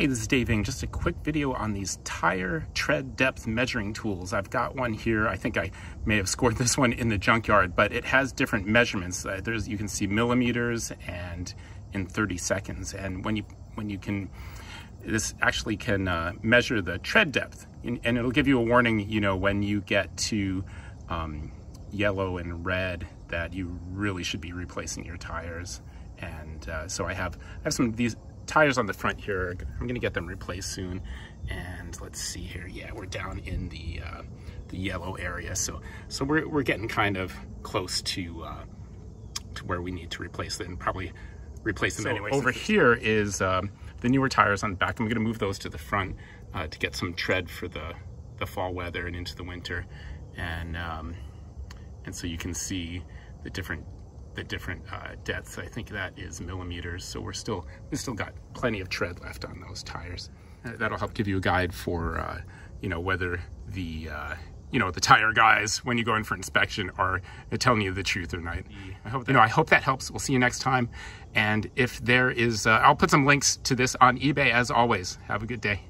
Hey, this is Dave Ng. Just a quick video on these tire tread depth measuring tools. I've got one here. I think I may have scored this one in the junkyard, but it has different measurements. Uh, there's you can see millimeters and in 30 seconds. And when you when you can, this actually can uh, measure the tread depth, and, and, it'll give you a warning. You know when you get to um, yellow and red that you really should be replacing your tires. And uh, so I have I have some of these tires on the front here, I'm gonna get them replaced soon. And let's see here, yeah, we're down in the uh, the yellow area. So so we're, we're getting kind of close to uh, to where we need to replace them, probably replace them so anyway. Over here is um, the newer tires on the back. I'm gonna move those to the front uh, to get some tread for the, the fall weather and into the winter. And, um, and so you can see the different the different uh, depths. I think that is millimeters. So we're still, we've still got plenty of tread left on those tires. Uh, that'll help give you a guide for, uh, you know, whether the, uh, you know, the tire guys, when you go in for inspection, are telling you the truth or not. I hope that, you know, I hope that helps. We'll see you next time. And if there is, uh, I'll put some links to this on eBay as always. Have a good day.